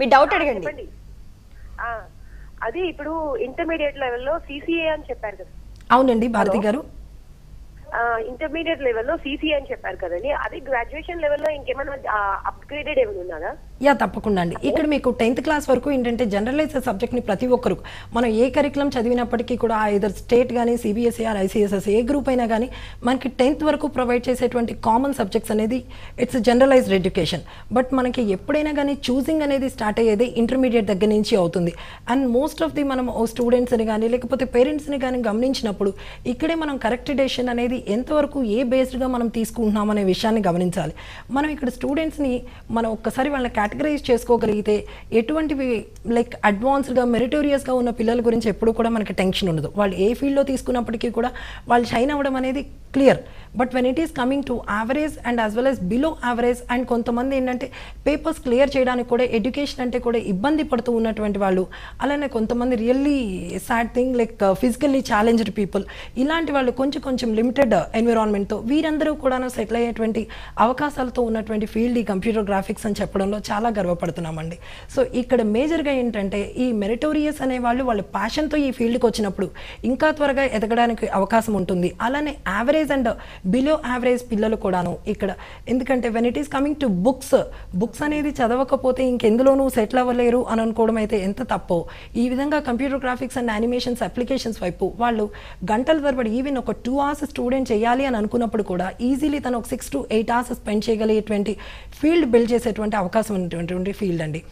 మీ డౌట్ అడగండి. అది ఇప్పుడు ఇంటర్మీడియట్ లెవెల్లో సిసిఏ అని చెప్పారు కదా. అవునండి భారతి గారు. ఇంటర్మీడియట్ లెవెల్లో సిసి అని చెప్పారు కదండి. అది గ్రాడ్యుయేషన్ లెవెల్లో ఇంకేమైనా అప్గ్రేడెడ్ ఏమైనా ఉన్నారా యా తప్పకుండా అండి. ఇక్కడ మీకు టెన్త్ క్లాస్ వరకు ఏంటంటే జనరలైజ్ సబ్జెక్ట్ని ప్రతి ఒక్కరు మనం ఏ కరికులం చదివినప్పటికీ కూడా ఇదర్ స్టేట్ కానీ సిబిఎస్ఈ ఆర్ ఐసీఎస్ఎస్ ఏ గ్రూప్ అయినా కానీ మనకి టెన్త్ వరకు ప్రొవైడ్ చేసేటువంటి కామన్ సబ్జెక్ట్స్ అనేది ఇట్స్ జనరలైజ్డ్ ఎడ్యుకేషన్ బట్ మనకి ఎప్పుడైనా కానీ చూసింగ్ అనేది స్టార్ట్ అయ్యేది ఇంటర్మీడియట్ దగ్గర నుంచి అవుతుంది. అండ్ మోస్ట్ ఆఫ్ ది మనం స్టూడెంట్స్ని కానీ లేకపోతే పేరెంట్స్ని కానీ గమనించినప్పుడు ఇక్కడే మనం కరెక్ట్ డెసిషన్ అనేది ఎంతవరకు ఏ బేస్డ్గా మనం తీసుకుంటున్నాం అనే విషయాన్ని గమనించాలి. మనం ఇక్కడ స్టూడెంట్స్ని మనం ఒక్కసారి వాళ్ళని కేటగరైజ్ చేసుకోగలిగితే ఎటువంటివి లైక్ అడ్వాన్స్డ్గా మెరిటోరియస్గా ఉన్న పిల్లల గురించి ఎప్పుడు కూడా మనకి టెన్షన్ ఉండదు. వాళ్ళు ఏ ఫీల్డ్లో తీసుకున్నప్పటికీ కూడా వాళ్ళు షైన్ అవ్వడం అనేది clear but when it is coming to average and as well as below average and కొంతమంది ఏంటంటే పేపర్స్ క్లియర్ చేయడానికి కూడా ఎడ్యుకేషన్ అంటే కూడా ఇబ్బంది పడుతూ ఉన్నటువంటి వాళ్ళు అలానే కొంతమంది really sad thing like physically challenged people ఇలాంటి వాళ్ళు కొంచెం కొంచెం లిమిటెడ్ ఎన్విరాన్మెంట్తో వీరందరూ కూడా సెటిల్ అయ్యేటువంటి అవకాశాలతో ఉన్నటువంటి ఫీల్డ్ ఈ కంప్యూటర్ గ్రాఫిక్స్ అని చెప్పడంలో చాలా గర్వపడుతున్నామండి. సో ఇక్కడ మేజర్గా ఏంటంటే ఈ మెరిటోరియస్ అనే వాళ్ళు వాళ్ళ ప్యాషన్తో ఈ ఫీల్డ్కి వచ్చినప్పుడు ఇంకా త్వరగా ఎదగడానికి అవకాశం ఉంటుంది. అలానే యావరేజ్ అండ్ బిలో యావరేజ్ పిల్లలు కూడాను ఇక్కడ. ఎందుకంటే when it is coming to books books అనేది చదవకపోతే ఇంకెందులోనూ సెటిల్ అవ్వలేరు అని అనుకోవడం అయితే ఎంత తప్పో. ఈ విధంగా computer graphics and animations applications వైపు వాళ్ళు గంటల తరబడి ఈవెన్ ఒక టూ అవర్స్ స్టూడెంట్ చేయాలి అని అనుకున్నప్పుడు కూడా ఈజీలీ తను ఒక six to eight hours spend చేయగలిగేటువంటి field build చేసేటువంటి అవకాశం ఉన్నటువంటి ఫీల్డ్ అండి.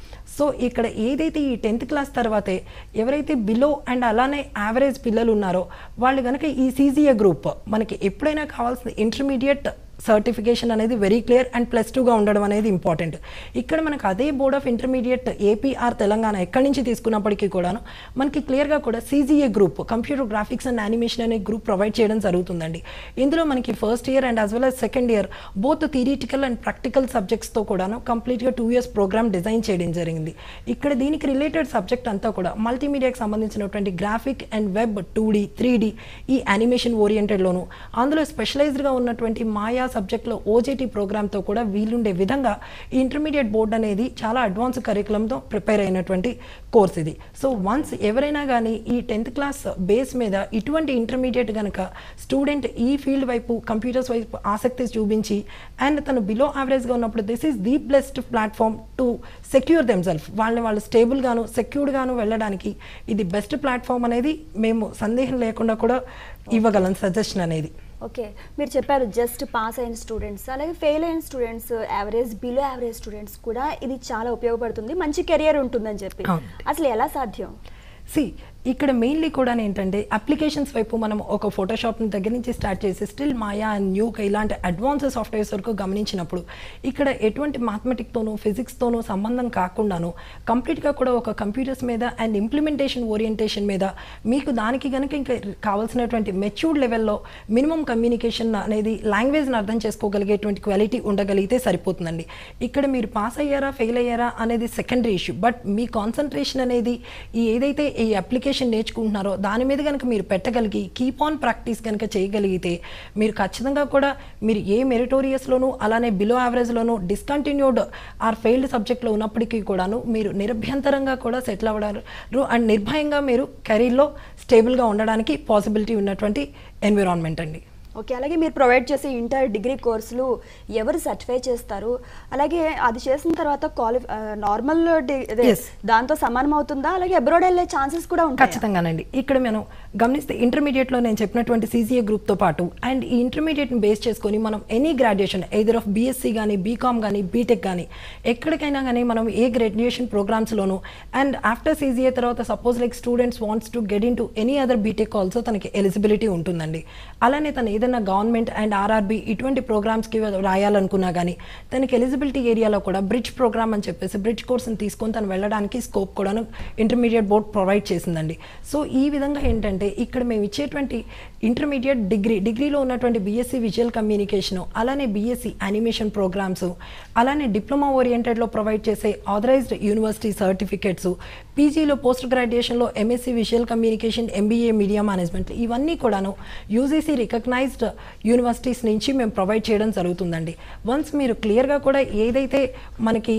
సో ఇక్కడ ఏదైతే ఈ టెన్త్ క్లాస్ తర్వాతే ఎవరైతే బిలో అండ్ అలానే యావరేజ్ పిల్లలు ఉన్నారో వాళ్ళు కనుక ఈ సీజీఏ గ్రూప్ మనకి ఎప్పుడైనా కావాల్సిన ఇంటర్మీడియట్ సర్టిఫికేషన్ అనేది వెరీ క్లియర్ అండ్ ప్లస్ టూగా ఉండడం అనేది ఇంపార్టెంట్ ఇక్కడ మనకు అదే board of intermediate AP or Telangana ఎక్కడి నుంచి తీసుకున్నప్పటికీ కూడాను మనకి క్లియర్గా కూడా CGA group computer graphics and animation అనే గ్రూప్ ప్రొవైడ్ చేయడం జరుగుతుందండి. ఇందులో మనకి first year and as well as second year both theoretical and practical సబ్జెక్ట్స్తో కూడాను కంప్లీట్గా టూ ఇయర్స్ ప్రోగ్రామ్ డిజైన్ చేయడం జరిగింది. ఇక్కడ దీనికి రిలేటెడ్ సబ్జెక్ట్ అంతా కూడా మల్టీమీడియాకి సంబంధించినటువంటి graphic and web two D three D ఈ యానిమేషన్ ఓరియంటెడ్లోను అందులో స్పెషలైజ్డ్గా ఉన్నటువంటి మాయా సబ్జెక్ట్లో ఓజేటీ ప్రోగ్రామ్తో కూడా వీలుండే విధంగా ఈ ఇంటర్మీడియట్ బోర్డ్ అనేది చాలా అడ్వాన్స్ కరికులంతో ప్రిపేర్ అయినటువంటి కోర్స్ ఇది. సో వన్స్ ఎవరైనా కానీ ఈ టెన్త్ క్లాస్ బేస్ మీద ఇటువంటి ఇంటర్మీడియట్ కనుక స్టూడెంట్ ఈ ఫీల్డ్ వైపు కంప్యూటర్స్ వైపు ఆసక్తి చూపించి అండ్ తను బిలో యావరేజ్గా ఉన్నప్పుడు this is the best platform to secure themself వాళ్ళని వాళ్ళు స్టేబుల్గాను సెక్యూర్డ్గాను వెళ్ళడానికి ఇది బెస్ట్ ప్లాట్ఫామ్ అనేది మేము సందేహం లేకుండా కూడా ఇవ్వగలం సజెషన్ అనేది. ఓకే మీరు చెప్పారు జస్ట్ పాస్ అయిన స్టూడెంట్స్ అలాగే ఫెయిల్ అయిన students average below average students కూడా ఇది చాలా ఉపయోగపడుతుంది. మంచి కెరియర్ ఉంటుందని చెప్పి. అసలు ఎలా సాధ్యం? సి ఇక్కడ మెయిన్లీ కూడా ఏంటంటే అప్లికేషన్స్ వైపు మనం ఒక ఫోటోషాప్ దగ్గర నుంచి స్టార్ట్ చేసి స్టిల్ మాయా అండ్ న్యూక్ ఇలాంటి అడ్వాన్స్ సాఫ్ట్వేర్స్ వరకు గమనించినప్పుడు ఇక్కడ ఎటువంటి మ్యాథమెటిక్తోనూ ఫిజిక్స్తోనూ సంబంధం కాకుండాను కంప్లీట్గా కూడా ఒక కంప్యూటర్స్ మీద అండ్ ఇంప్లిమెంటేషన్ ఓరియంటేషన్ మీద మీకు దానికి కనుక ఇంకా కావాల్సినటువంటి మెచ్యూర్డ్ లెవెల్లో మినిమం కమ్యూనికేషన్ అనేది లాంగ్వేజ్ని అర్థం చేసుకోగలిగేటువంటి క్వాలిటీ ఉండగలిగితే సరిపోతుందండి. ఇక్కడ మీరు పాస్ అయ్యారా ఫెయిల్ అయ్యారా అనేది సెకండరీ ఇష్యూ బట్ మీ కాన్సన్ట్రేషన్ అనేది ఈ ఏదైతే ఈ అప్లికేషన్ నేర్చుకుంటున్నారో దాని మీద కనుక మీరు పెట్టగలిగి కీప్ ఆన్ ప్రాక్టీస్ కనుక చేయగలిగితే మీరు ఖచ్చితంగా కూడా మీరు ఏ మెరిటోరియస్లోనూ అలానే బిలో యావరేజ్లోనూ డిస్కంటిన్యూడ్ ఆర్ ఫెయిల్డ్ సబ్జెక్ట్లో ఉన్నప్పటికీ కూడాను మీరు నిరభ్యంతరంగా కూడా సెటిల్ అవ్వడారు అండ్ నిర్భయంగా మీరు కెరీర్లో స్టేబుల్గా ఉండడానికి పాసిబిలిటీ ఉన్నటువంటి ఎన్విరాన్మెంట్ అండి. ఓకే అలాగే మీరు ప్రొవైడ్ చేసే ఇంటర్ డిగ్రీ కోర్సులు ఎవరు సర్టిఫై చేస్తారు? అలాగే అది చేసిన తర్వాత క్వాలి నార్మల్. దాంతో సమానం అవుతుందా? అలాగే అబ్రాడ్ వెళ్ళే ఛాన్సెస్ కూడా ఉంటాయి? ఖచ్చితంగానండి. ఇక్కడ మనం గమనిస్తే ఇంటర్మీడియట్లో నేను చెప్పినటువంటి సీసీఏ గ్రూప్తో పాటు అండ్ ఈ ఇంటర్మీడియట్ని బేస్ చేసుకొని మనం any graduation either of BSc కానీ బీకామ్ కానీ బీటెక్ కానీ ఎక్కడికైనా కానీ మనం ఏ గ్రాడ్యుయేషన్ ప్రోగ్రామ్స్లోను అండ్ ఆఫ్టర్ సీసీఏ తర్వాత suppose like students wants to get into any other BTech also తనకి ఎలిజిబిలిటీ ఉంటుందండి. అలానే తను ఏదైనా గవర్నమెంట్ అండ్ ఆర్ఆర్బి ఇటువంటి ప్రోగ్రామ్స్కి రాయాలనుకున్నా కానీ తనకి ఎలిజిబిలిటీ ఏరియాలో కూడా బ్రిడ్జ్ ప్రోగ్రామ్ అని చెప్పేసి బ్రిడ్జ్ కోర్స్ని తీసుకొని తను వెళ్ళడానికి స్కోప్ కూడాను ఇంటర్మీడియట్ బోర్డ్ ప్రొవైడ్ చేసిందండి. సో ఈ విధంగా ఏంటంటే ఇక్కడ మేము ఇచ్చేటువంటి ఇంటర్మీడియట్ డిగ్రీ డిగ్రీలో ఉన్నటువంటి బీఎస్సీ విజువల్ కమ్యూనికేషన్ అలానే బీఎస్సీ యానిమేషన్ ప్రోగ్రామ్స్ అలానే డిప్లొమా ఓరియంటెడ్లో ప్రొవైడ్ చేసే ఆథరైజ్డ్ యూనివర్సిటీ సర్టిఫికేట్స్ పీజీలో post గ్రాడ్యుయేషన్లో MSc visual communication MBA media management ఇవన్నీ కూడాను యూజీసీ రికగ్నైజ్ రికగ్నైజ్డ్ యూనివర్సిటీస్ నుంచి మేము ప్రొవైడ్ చేయడం జరుగుతుందండి. వన్స్ మీరు క్లియర్గా కూడా ఏదైతే మనకి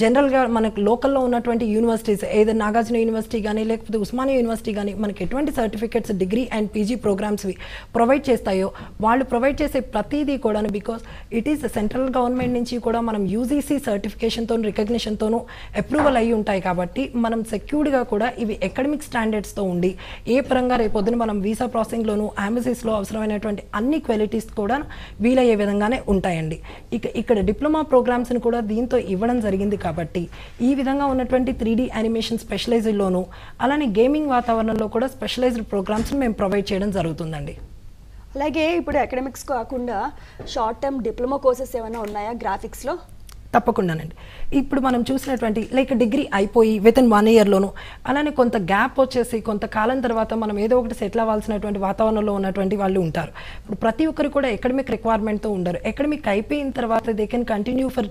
జనరల్గా మనకు లోకల్లో ఉన్నటువంటి యూనివర్సిటీస్ ఏదో నాగార్జున యూనివర్సిటీ కానీ లేకపోతే ఉస్మానియా యూనివర్సిటీ కానీ మనకి ఎటువంటి సర్టిఫికేట్స్ డిగ్రీ అండ్ పీజీ ప్రోగ్రామ్స్వి ప్రొవైడ్ చేస్తాయో వాళ్ళు ప్రొవైడ్ చేసే ప్రతిదీ కూడా because it is central government నుంచి కూడా మనం యూజీసీ సర్టిఫికేషన్తో రికగ్నిషన్తోనూ అప్రూవల్ అయ్యి ఉంటాయి కాబట్టి మనం సెక్యూర్డ్గా కూడా ఇవి ఎకడమిక్ స్టాండర్డ్స్తో ఉండి ఏ పరంగా రేపొద్దున మనం వీసా ప్రాసెసింగ్లోను అంబసీస్లో అవసరమైనటువంటి అన్ని క్వాలిటీస్ కూడా వీలయ్యే విధంగానే ఉంటాయండి. ఇక ఇక్కడ డిప్లొమా ప్రోగ్రామ్స్ని కూడా దీంతో ఇవ్వడం జరిగింది కాబట్టి ఈ విధంగా ఉన్నటువంటి త్రీ డీ యానిమేషన్ స్పెషలైజ్డ్లోను అలానే గేమింగ్ వాతావరణంలో కూడా స్పెషలైజ్డ్ ప్రోగ్రామ్స్ని మేము ప్రొవైడ్ చేయడం జరుగుతుందండి. అలాగే ఇప్పుడు అకాడమిక్స్ కాకుండా షార్ట్ టర్మ్ డిప్లొమా కోర్సెస్ ఏమైనా ఉన్నాయా గ్రాఫిక్స్లో తప్పకుండానండి. ఇప్పుడు మనం చూసినటువంటి లైక్ డిగ్రీ అయిపోయి విత్ ఇన్ వన్ ఇయర్లోను అలానే కొంత గ్యాప్ వచ్చేసి కొంతకాలం తర్వాత మనం ఏదో ఒకటి సెటిల్ అవ్వాల్సినటువంటి వాతావరణంలో ఉన్నటువంటి వాళ్ళు ఉంటారు. ఇప్పుడు ప్రతి ఒక్కరు కూడా ఎకడమిక్ రిక్వైర్మెంట్తో ఉండరు. ఎకడమిక్ అయిపోయిన తర్వాత they can continue for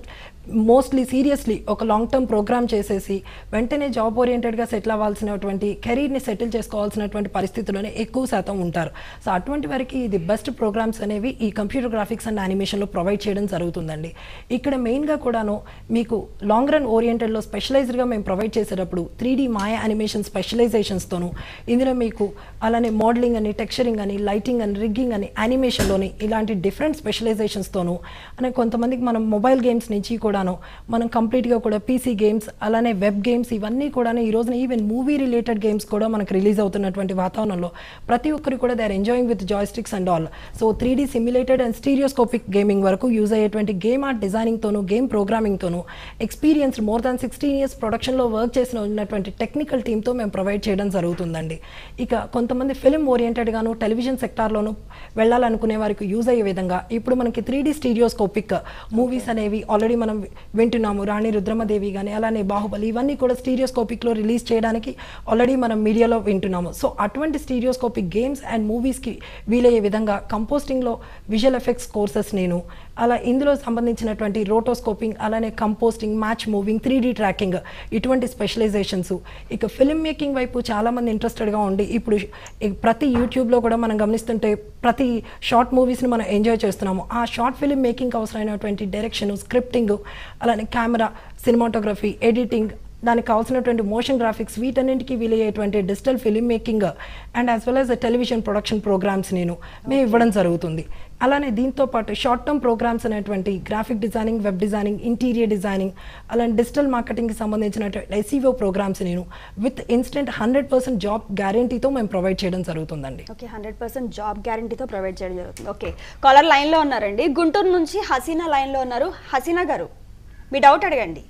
mostly seriously ఒక లాంగ్ టర్మ్ ప్రోగ్రామ్ చేసేసి వెంటనే జాబ్ ఓరియంటెడ్గా సెటిల్ అవ్వాల్సినటువంటి కెరీర్ని సెటిల్ చేసుకోవాల్సినటువంటి పరిస్థితుల్లోనే ఎక్కువ శాతం ఉంటారు. సో అటువంటి వారికి ఇది బెస్ట్ ప్రోగ్రామ్స్ అనేవి ఈ కంప్యూటర్ గ్రాఫిక్స్ అండ్ యానిమేషన్లో ప్రొవైడ్ చేయడం జరుగుతుందండి. ఇక్కడ మెయిన్గా కూడాను మీకు లాంగ్ రన్ ఓరియంటెడ్లో స్పెషలైజ్డ్గా మేము ప్రొవైడ్ చేసేటప్పుడు త్రీ డీ మాయా యానిమేషన్ స్పెషలైజేషన్స్తోను ఇందులో మీకు అలానే మోడలింగ్ అని టెక్స్చరింగ్ అని లైటింగ్ అని రిగ్గింగ్ అని యానిమేషన్లోని ఇలాంటి డిఫరెంట్ స్పెషలైజేషన్స్తోనూ అనే కొంతమందికి మనం మొబైల్ గేమ్స్ నుంచి కూడా కూడాను. మనం కంప్లీట్గా కూడా పీసీ గేమ్స్ అలానే వెబ్ గేమ్స్ ఇవన్నీ కూడా ఈ రోజున ఈవెన్ మూవీ రిలేటెడ్ గేమ్స్ కూడా మనకు రిలీజ్ అవుతున్నటువంటి వాతావరణంలో ప్రతి ఒక్కరు కూడా they are enjoying with joysticks and all. So three D simulated and stereoscopic gaming వరకు యూజ్ అయ్యేటువంటి గేమ్ ఆర్ట్ డిజైనింగ్తోనూ game ప్రోగ్రామింగ్తోనూ experience more than sixteen years ప్రొడక్షన్లో వర్క్ చేసిన ఉన్నటువంటి టెక్నికల్ టీమ్తో మేము ప్రొవైడ్ చేయడం జరుగుతుందండి. ఇక కొంతమంది ఫిల్మ్ ఓరియంటెడ్గాను టెలివిజన్ సెక్టార్లోను వెళ్ళాలనుకునే వారికి యూజ్ అయ్యే విధంగా ఇప్పుడు మనకి త్రీ డీ స్టీరియోస్కోపిక్ మూవీస్ అనేవి ఆల్రెడీ మనం వింటున్నాము. రాణి రుద్రమదేవి కానీ అలానే బాహుబలి ఇవన్నీ కూడా స్టీరియోస్కోపిక్లో రిలీజ్ చేయడానికి ఆల్రెడీ మనం మీడియాలో వింటున్నాము. సో అటువంటి స్టీరియోస్కోపిక్ గేమ్స్ అండ్ మూవీస్కి వీలయ్యే విధంగా కంపోస్టింగ్లో విజువల్ ఎఫెక్ట్స్ కోర్సెస్ నేను అలా ఇందులో సంబంధించినటువంటి రోటోస్కోపింగ్ అలానే compositing match moving three D tracking ఇటువంటి స్పెషలైజేషన్స్. ఇక ఫిల్మ్ మేకింగ్ వైపు చాలామంది ఇంట్రెస్టెడ్గా ఉండి ఇప్పుడు ప్రతి యూట్యూబ్లో కూడా మనం గమనిస్తుంటే ప్రతి షార్ట్ మూవీస్ని మనం ఎంజాయ్ చేస్తున్నాము. ఆ షార్ట్ ఫిల్మ్ మేకింగ్ అవసరమైనటువంటి డైరెక్షన్ స్క్రిప్టింగ్ అలానే కెమెరా సినిమాటోగ్రఫీ ఎడిటింగ్ దానికి కావాల్సినటువంటి మోషన్ గ్రాఫిక్స్ వీటన్నింటికి వీలయ్యేటువంటి digital film making and as well as television production programs నేను మేము ఇవ్వడం జరుగుతుంది. అలానే దీంతో పాటు షార్ట్ టర్మ్ ప్రోగ్రామ్స్ అనేటువంటి graphic designing web designing interior designing అలానే డిజిటల్ మార్కెటింగ్కి సంబంధించినటువంటి ఎస్ఈఓ ప్రోగ్రామ్స్ నేను with instant hundred percent job గ్యారంటీతో మేము ప్రొవైడ్ చేయడం జరుగుతుందండి. ఓకే హండ్రెడ్ పర్సెంట్ జాబ్ గ్యారంటీతో ప్రొవైడ్ చేయడం జరుగుతుంది. ఓకే కాలర్ లైన్లో ఉన్నారండి. గుంటూరు నుంచి హసీనా లైన్లో ఉన్నారు. హసీనా గారు మీ డౌట్ అడగండి.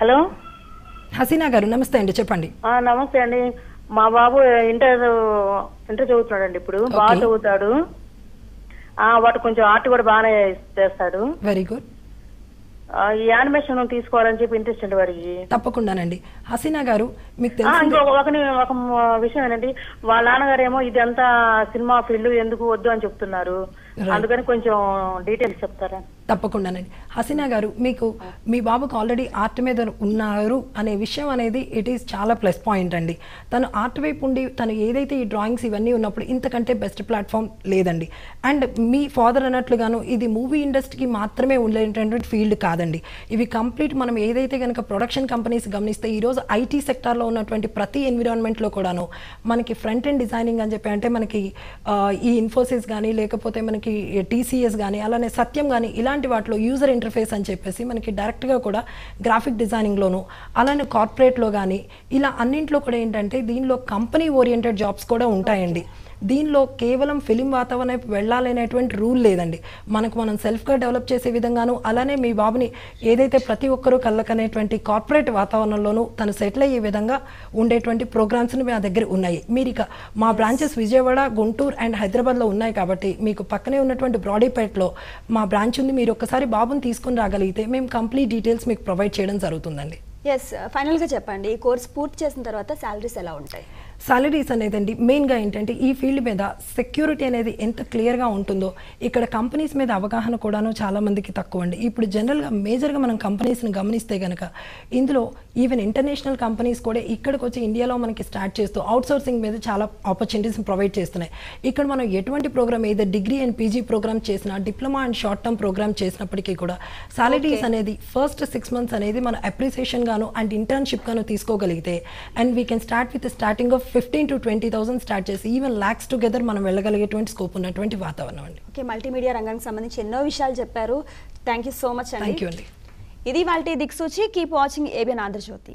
హలో హసీనా గారు నమస్తే అండి చెప్పండి. ఆ, నమస్తే అండి. మా బాబు ఇంటర్ ఇంటర్ చదువుతున్నాడండి ఇప్పుడు. బాగా. చదువుతాడు. ఆ, వాడు కొంచెం ఆర్ట్ కూడా బాగానే చేస్తాడు. వెరీ గుడ్ ఈ యానిమేషన్ తీసుకోవాలని చెప్పి ఇంట్రెస్ట్ అండి వాడికి. తప్పకుండానండి. హసీనా గారు మీకు ఒక ఒక విషయం ఏంటంటే వాళ్ళ నాన్నగారేమో ఇదంతా సినిమా ఫీల్డ్ ఎందుకు వద్దు అని చెప్తున్నారు. అందుకని కొంచెం డీటెయిల్స్ చెప్తారా? తప్పకుండానండి. హసీనా గారు మీకు మీ బాబుకు ఆల్రెడీ ఆర్ట్ మీద ఉన్నారు అనే విషయం అనేది ఇట్ ఈస్ చాలా ప్లస్ పాయింట్ అండి. తను ఆర్ట్ వైపు ఉండి తను ఏదైతే ఈ డ్రాయింగ్స్ ఇవన్నీ ఉన్నప్పుడు ఇంతకంటే బెస్ట్ ప్లాట్ఫామ్ లేదండి. అండ్ మీ ఫాదర్ అన్నట్లుగాను ఇది మూవీ ఇండస్ట్రీకి మాత్రమే ఉండేటటువంటి ఫీల్డ్ కాదండి. ఇవి కంప్లీట్ మనం ఏదైతే కనుక ప్రొడక్షన్ కంపెనీస్ గమనిస్తే ఈరోజు ఐటీ సెక్టార్లో ఉన్నటువంటి ప్రతి ఎన్విరాన్మెంట్లో కూడాను మనకి ఫ్రంట్ అండ్ డిజైనింగ్ అని చెప్పి అంటే మనకి ఈ ఇన్ఫోసిస్ కానీ లేకపోతే మనకి టీసీఎస్ కానీ అలానే సత్యం కానీ ఇలాంటి వాటిలో యూజర్ ఇంటర్ఫేస్ అని చెప్పేసి మనకి డైరెక్ట్గా కూడా గ్రాఫిక్ డిజైనింగ్లోను అలానే కార్పొరేట్లో కానీ ఇలా అన్నింట్లో కూడా ఏంటంటే దీనిలో కంపెనీ ఓరియంటెడ్ జాబ్స్ కూడా ఉంటాయండి. దీనిలో కేవలం ఫిలిం వాతావరణం వైపు వెళ్ళాలనేటువంటి రూల్ లేదండి. మనకు మనం సెల్ఫ్గా డెవలప్ చేసే విధంగాను అలానే మీ బాబుని ఏదైతే ప్రతి ఒక్కరూ కళ్ళకనేటువంటి కార్పొరేట్ వాతావరణంలోనూ తను సెటిల్ అయ్యే విధంగా ఉండేటువంటి ప్రోగ్రామ్స్ని మా దగ్గర ఉన్నాయి. మీరు ఇక మా బ్రాంచెస్ విజయవాడ గుంటూరు అండ్ హైదరాబాద్లో ఉన్నాయి కాబట్టి మీకు పక్కనే ఉన్నటువంటి బ్రాడీపేటలో మా బ్రాంచ్ ఉంది. మీరు ఒక్కసారి బాబుని తీసుకుని రాగలిగితే మేము కంప్లీట్ డీటెయిల్స్ మీకు ప్రొవైడ్ చేయడం జరుగుతుందండి. ఎస్ ఫైనల్గా చెప్పండి. ఈ కోర్స్ పూర్తి చేసిన తర్వాత శాలరీస్ ఎలా ఉంటాయి? సాలరీస్ అనేదండి మెయిన్గా ఏంటంటే ఈ ఫీల్డ్ మీద సెక్యూరిటీ అనేది ఎంత క్లియర్గా ఉంటుందో ఇక్కడ కంపెనీస్ మీద అవగాహన కూడాను చాలా మందికి తక్కువ అండి ఇప్పుడు జనరల్గా మేజర్గా మనం కంపెనీస్ని గమనిస్తే కనుక ఇందులో ఈవెన్ ఇంటర్నేషనల్ కంపెనీస్ కూడా ఇక్కడికి వచ్చి ఇండియాలో మనకి స్టార్ట్ చేస్తూ అవుట్సోర్సింగ్ మీద చాలా ఆపర్చునిటీస్ ప్రొవైడ్ చేస్తున్నాయి. ఇక్కడ మనం ఎటువంటి ప్రోగ్రామ్ ఏదో డిగ్రీ అండ్ పీజీ ప్రోగ్రామ్ చేసినా diploma and short term program చేసినప్పటికీ కూడా సాలరీస్ అనేది ఫస్ట్ సిక్స్ మంత్స్ అనేది మన అప్రిసియేషన్ గాను అండ్ ఇంటర్న్షిప్ గాను తీసుకోగలిగితే and we can start with starting of fifteen to twenty thousand start చేసి ఈవెన్ ల్యాక్స్ టుగెదర్ మనం వెళ్ళగలిగేటువంటి స్కోప్ ఉన్నటువంటి వాతావరణం అండి. ఓకే మల్టీమీడియా రంగానికి సంబంధించి ఎన్నో విషయాలు చెప్పారు. Thank you so much thank you అండి. ఇది వాళ్ళ దిక్సూచి. Keep watching ABN Andhra Jyothi.